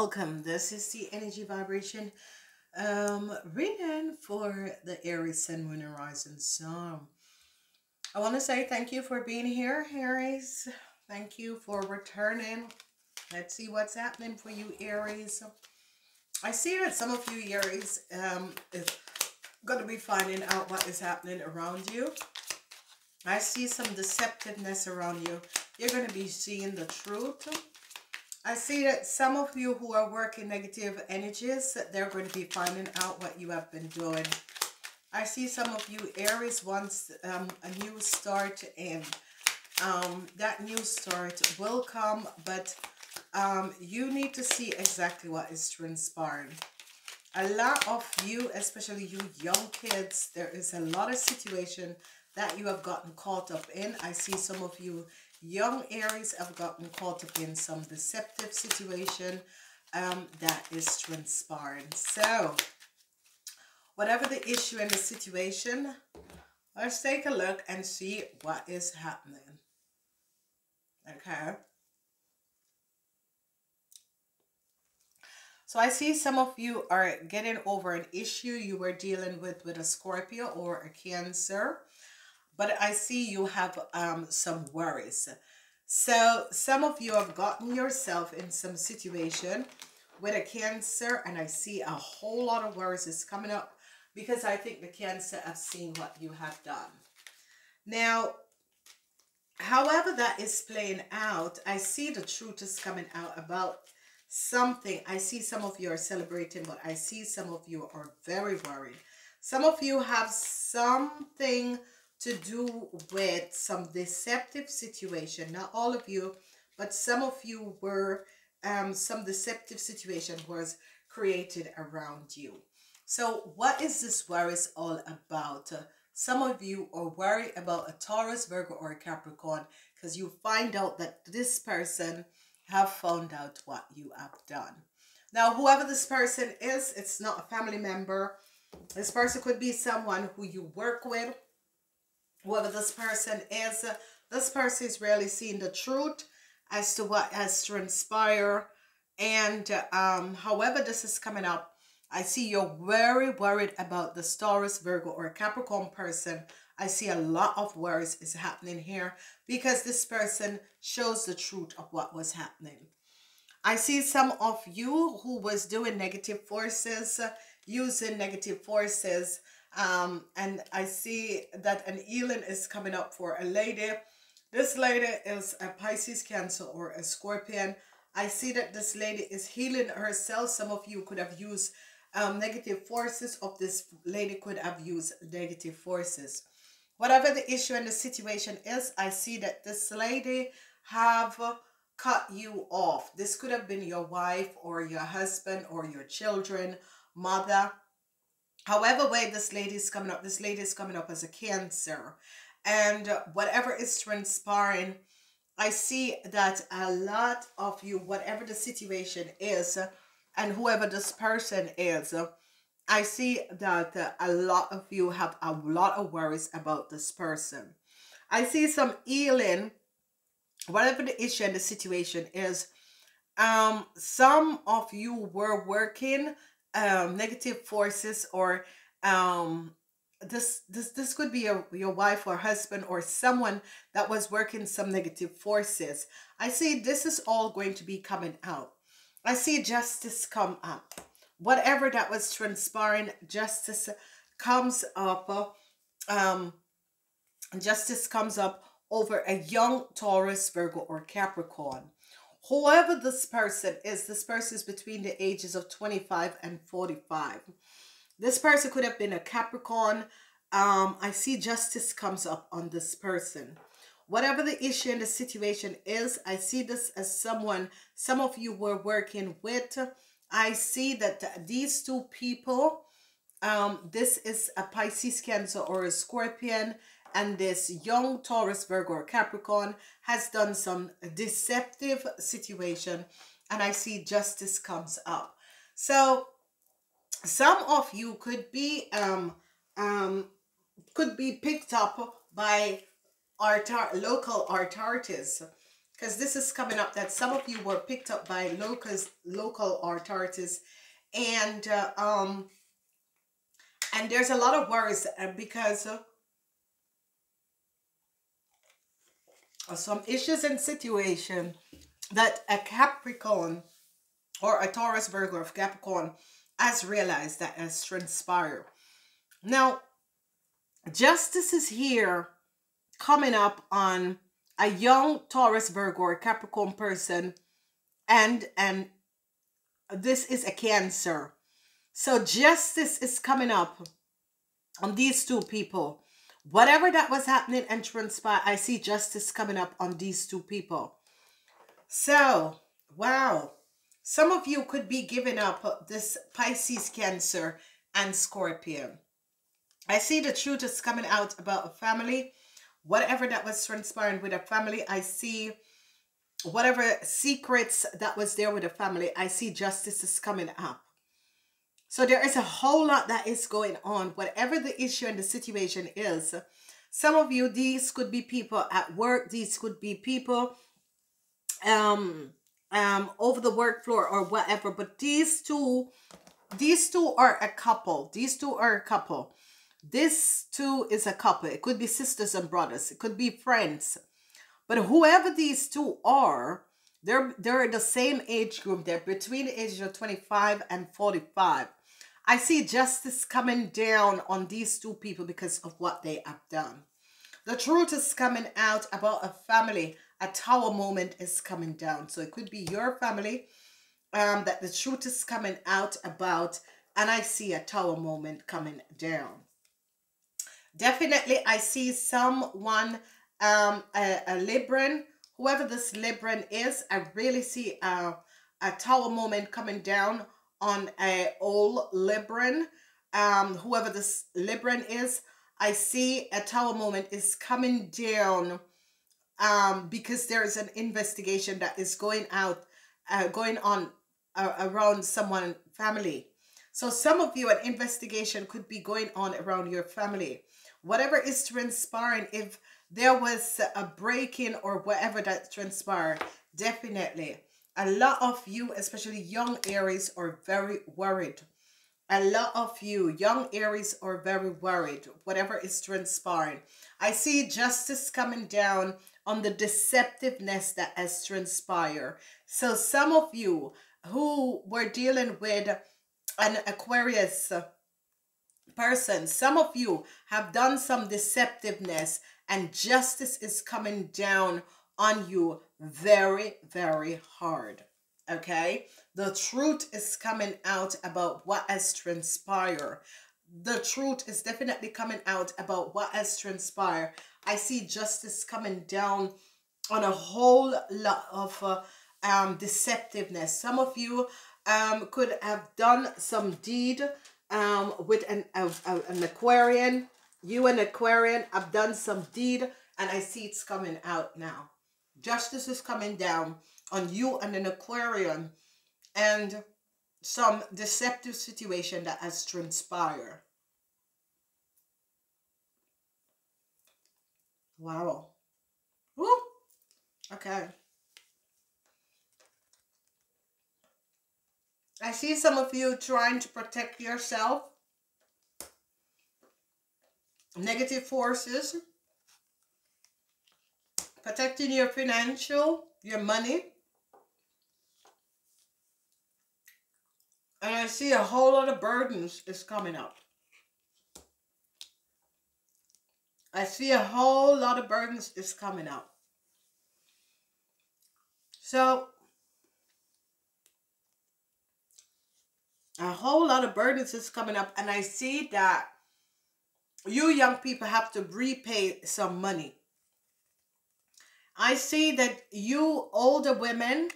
Welcome. This is the energy vibration um reading for the Aries Sun Moon and Rising. I want to say thank you for being here, Aries. Thank you for returning. Let's see what's happening for you, Aries. I see that some of you, Aries, um, is going to be finding out what is happening around you. I see some deceptiveness around you. You're going to be seeing the truth. I see that some of you who are working negative energies, they're going to be finding out what you have been doing. I see some of you Aries wants um, a new start and um, that new start will come, but um, you need to see exactly what is transpiring. A lot of you, especially you young kids, there is a lot of situation that you have gotten caught up in. I see some of you young Aries have gotten caught up in some deceptive situation um, that is transpiring. So, whatever the issue and the situation, let's take a look and see what is happening. Okay. So I see some of you are getting over an issue you were dealing with with a Scorpio or a Cancer. But I see you have um, some worries. So some of you have gotten yourself in some situation with a Cancer and I see a whole lot of worries is coming up because I think the Cancer have seen what you have done. Now, however that is playing out, I see the truth is coming out about something. I see some of you are celebrating, but I see some of you are very worried. Some of you have something to do with some deceptive situation. Not all of you, but some of you were, um, some deceptive situation was created around you. So what is this worries all about? Uh, some of you are worried about a Taurus, Virgo, or a Capricorn because you find out that this person have found out what you have done. Now, whoever this person is, it's not a family member. This person could be someone who you work with. Whoever this person is, this person is really seeing the truth as to what has transpired. And um, however this is coming up, I see you're very worried about the Taurus, Virgo, or Capricorn person I see a lot of worries is happening here because this person shows the truth of what was happening. I see some of you who was doing negative forces, using negative forces, um, and I see that an healing is coming up for a lady. This lady is a Pisces, Cancer, or a Scorpion. I see that this lady is healing herself. Some of you could have used um, negative forces of this lady could have used negative forces. Whatever the issue and the situation is, I see that this lady have cut you off. This could have been your wife or your husband or your children, mother. However way this lady is coming up, this lady is coming up as a cancer. And whatever is transpiring, I see that a lot of you, whatever the situation is, and whoever this person is, I see that a lot of you have a lot of worries about this person. I see some healing, whatever the issue and the situation is. Um, some of you were working um, negative forces or um, this this this could be a, your wife or husband or someone that was working some negative forces. I see this is all going to be coming out. I see justice come up whatever that was transpiring, justice comes up. Um, justice comes up over a young Taurus, Virgo, or Capricorn. Whoever this person is, this person is between the ages of 25 and 45. This person could have been a Capricorn. Um, I see justice comes up on this person. Whatever the issue and the situation is, I see this as someone, some of you were working with, I see that these two people, um, this is a Pisces, Cancer, or a Scorpion, and this young Taurus, Virgo, or Capricorn has done some deceptive situation, and I see justice comes up. So, some of you could be um um could be picked up by art local art artists because this is coming up that some of you were picked up by locals, local art artists and uh, um and there's a lot of worries uh, because uh, of some issues and situation that a Capricorn or a Taurus Virgo of Capricorn has realized that has transpired. Now, justice is here coming up on a young Taurus Virgo or Capricorn person and and this is a cancer. So justice is coming up on these two people. Whatever that was happening and transpire, I see justice coming up on these two people. So, wow. Some of you could be giving up this Pisces, Cancer, and Scorpion. I see the truth is coming out about a family. Whatever that was transpiring with a family, I see whatever secrets that was there with a family, I see justice is coming up. So there is a whole lot that is going on. Whatever the issue and the situation is, some of you, these could be people at work. These could be people um, um, over the work floor or whatever. But these two, these two are a couple. These two are a couple. This two is a couple. It could be sisters and brothers. It could be friends. But whoever these two are, they're they're the same age group. They're between the ages of 25 and 45. I see justice coming down on these two people because of what they have done. The truth is coming out about a family. A tower moment is coming down. So it could be your family um, that the truth is coming out about. And I see a tower moment coming down. Definitely, I see someone um, a, a Libran, whoever this Libran is, I really see a, a tower moment coming down on a old Libran. Um, whoever this Libran is, I see a tower moment is coming down um, because there is an investigation that is going out, uh, going on uh, around someone family. So some of you, an investigation could be going on around your family. Whatever is transpiring, if there was a break-in or whatever that transpired, definitely. A lot of you, especially young Aries, are very worried. A lot of you, young Aries, are very worried, whatever is transpiring. I see justice coming down on the deceptiveness that has transpired. So some of you who were dealing with an Aquarius person, some of you have done some deceptiveness and justice is coming down on you very, very hard. Okay? The truth is coming out about what has transpired. The truth is definitely coming out about what has transpired. I see justice coming down on a whole lot of uh, um, deceptiveness. Some of you um, could have done some deed um, with an, a, an Aquarian you an Aquarian have done some deed and I see it's coming out now. Justice is coming down on you and an Aquarian and some deceptive situation that has transpired. Wow. Okay. I see some of you trying to protect yourself negative forces, protecting your financial, your money. And I see a whole lot of burdens is coming up. I see a whole lot of burdens is coming up. So, a whole lot of burdens is coming up. And I see that you young people have to repay some money. I see that you older women,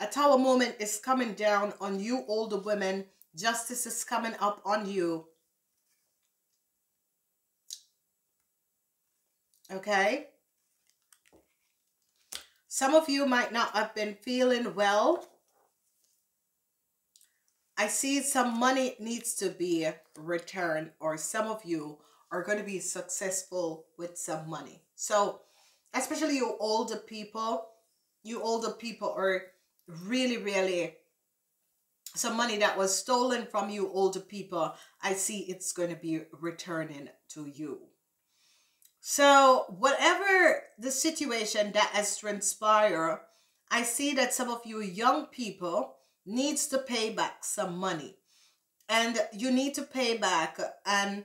a tower moment is coming down on you older women. Justice is coming up on you. Okay? Some of you might not have been feeling well I see some money needs to be returned or some of you are going to be successful with some money. So especially you older people, you older people are really, really some money that was stolen from you older people. I see it's going to be returning to you. So whatever the situation that has transpired, I see that some of you young people needs to pay back some money. And you need to pay back and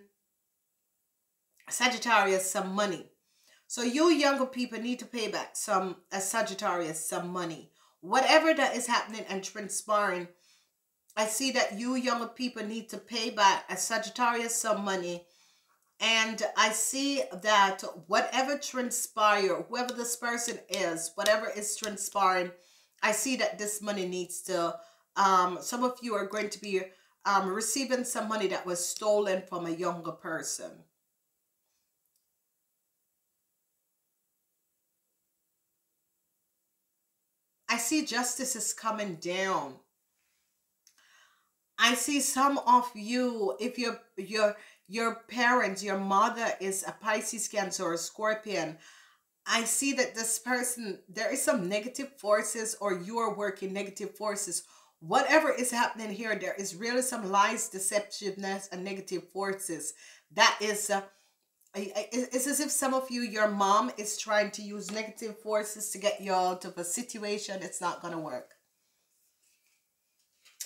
Sagittarius some money. So you younger people need to pay back some a Sagittarius some money. Whatever that is happening and transpiring, I see that you younger people need to pay back a Sagittarius some money. And I see that whatever transpire, whoever this person is, whatever is transpiring, I see that this money needs to, um, some of you are going to be um, receiving some money that was stolen from a younger person. I see justice is coming down. I see some of you, if your your your parents, your mother is a Pisces, Cancer, or Scorpion, I see that this person, there is some negative forces or you are working negative forces. Whatever is happening here, there is really some lies, deceptiveness, and negative forces. That is uh, it's as if some of you, your mom is trying to use negative forces to get you out of a situation. It's not going to work.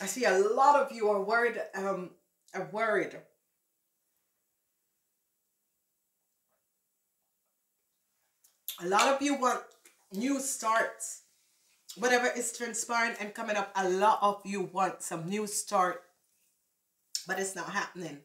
I see a lot of you are worried, um, are worried. A lot of you want new starts. Whatever is transpiring and coming up, a lot of you want some new start, but it's not happening.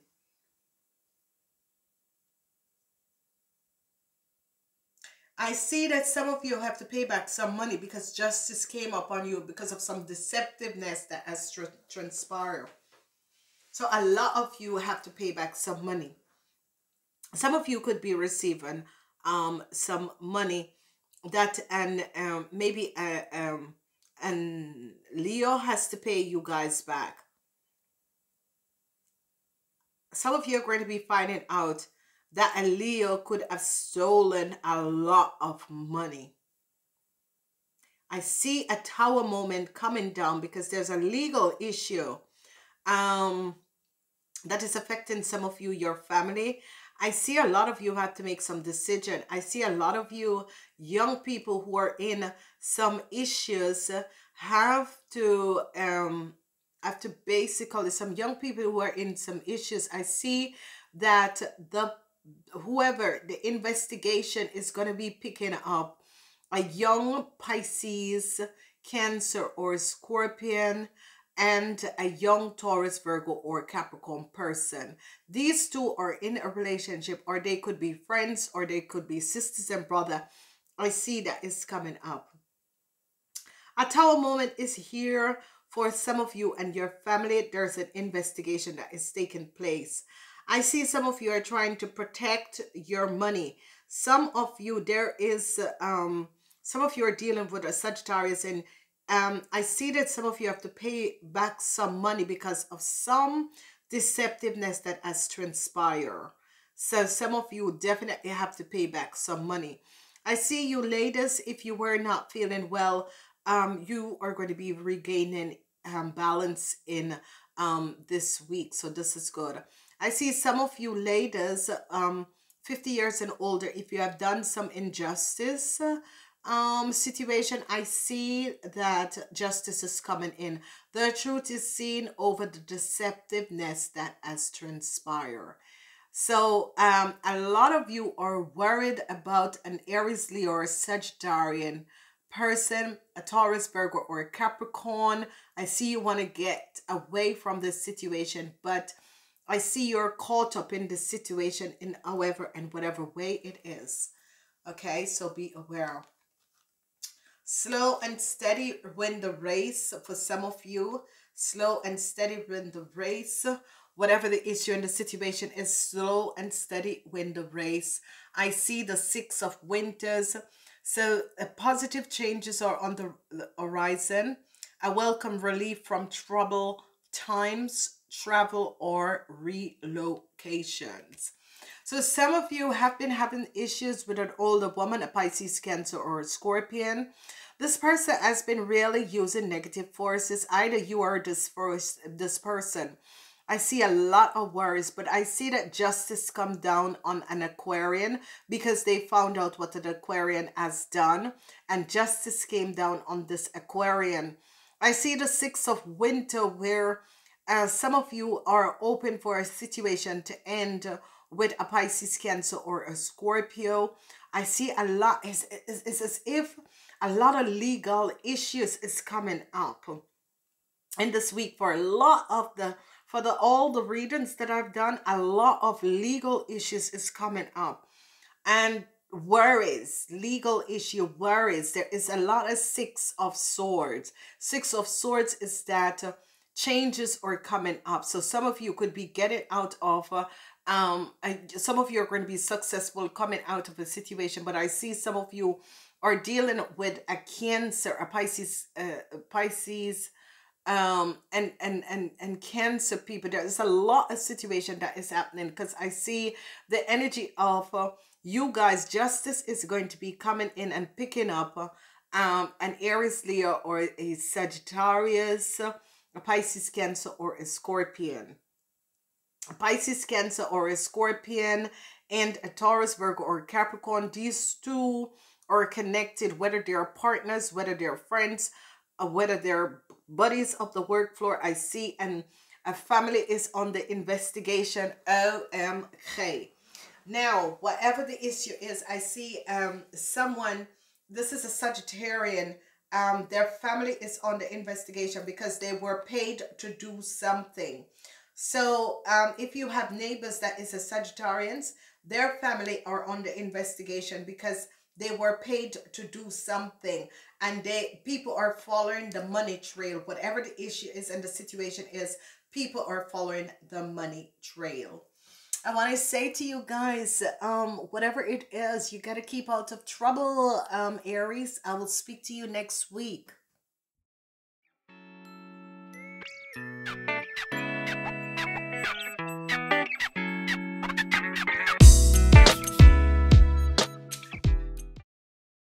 I see that some of you have to pay back some money because justice came upon you because of some deceptiveness that has tra transpired. So a lot of you have to pay back some money. Some of you could be receiving um, some money that and um, maybe uh, um, and Leo has to pay you guys back. Some of you are going to be finding out that Leo could have stolen a lot of money. I see a tower moment coming down because there's a legal issue um, that is affecting some of you, your family. I see a lot of you have to make some decision. I see a lot of you young people who are in some issues have to um have to basically some young people who are in some issues. I see that the whoever the investigation is going to be picking up a young Pisces, Cancer, or Scorpion, and a young Taurus, Virgo, or Capricorn person. These two are in a relationship, or they could be friends, or they could be sisters and brother. I see that is coming up. A tower moment is here for some of you and your family. There's an investigation that is taking place. I see some of you are trying to protect your money. Some of you, there is, um, some of you are dealing with a Sagittarius and um, I see that some of you have to pay back some money because of some deceptiveness that has transpired. So some of you definitely have to pay back some money. I see you ladies, if you were not feeling well, um, you are going to be regaining um, balance in um, this week. So this is good. I see some of you ladies, um, 50 years and older, if you have done some injustice um, situation, I see that justice is coming in. The truth is seen over the deceptiveness that has transpired. So um, a lot of you are worried about an Aries, Leo, or Sagittarian person, a Taurus, Virgo, or a Capricorn. I see you want to get away from this situation, but I see you're caught up in the situation in however and whatever way it is. Okay, so be aware. Slow and steady win the race for some of you. Slow and steady win the race. Whatever the issue and the situation is, slow and steady win the race. I see the Six of Winters. So uh, positive changes are on the horizon. I welcome relief from trouble times travel or relocations. So some of you have been having issues with an older woman, a Pisces, Cancer, or a Scorpion. This person has been really using negative forces. Either you are this first, this person. I see a lot of worries, but I see that justice come down on an Aquarian because they found out what an Aquarian has done and justice came down on this Aquarian. I see the six of winter where uh, some of you are open for a situation to end with a Pisces, Cancer, or a Scorpio. I see a lot. It's, it's, it's as if a lot of legal issues is coming up in this week for a lot of the for the all the readings that I've done, a lot of legal issues is coming up. And worries, legal issue worries. There is a lot of six of swords. Six of swords is that changes are coming up. So some of you could be getting out of uh, um some of you are going to be successful coming out of a situation, but I see some of you are dealing with a cancer, a Pisces, uh, Pisces, um and and and and cancer people there's a lot of situation that is happening because i see the energy of uh, you guys justice is going to be coming in and picking up uh, um an aries leo or a sagittarius a pisces cancer or a scorpion? A pisces cancer or a scorpion and a taurus virgo or capricorn? These two are connected whether they're partners whether they're friends uh, whether they're buddies of the work floor. I see and a family is on the investigation. OMG now whatever the issue is I see um someone this is a Sagittarian um their family is on the investigation because they were paid to do something so um if you have neighbors that is a Sagittarians their family are on the investigation because they were paid to do something and they people are following the money trail. Whatever the issue is and the situation is, people are following the money trail. I want to say to you guys, um, whatever it is, you got to keep out of trouble, um, Aries. I will speak to you next week.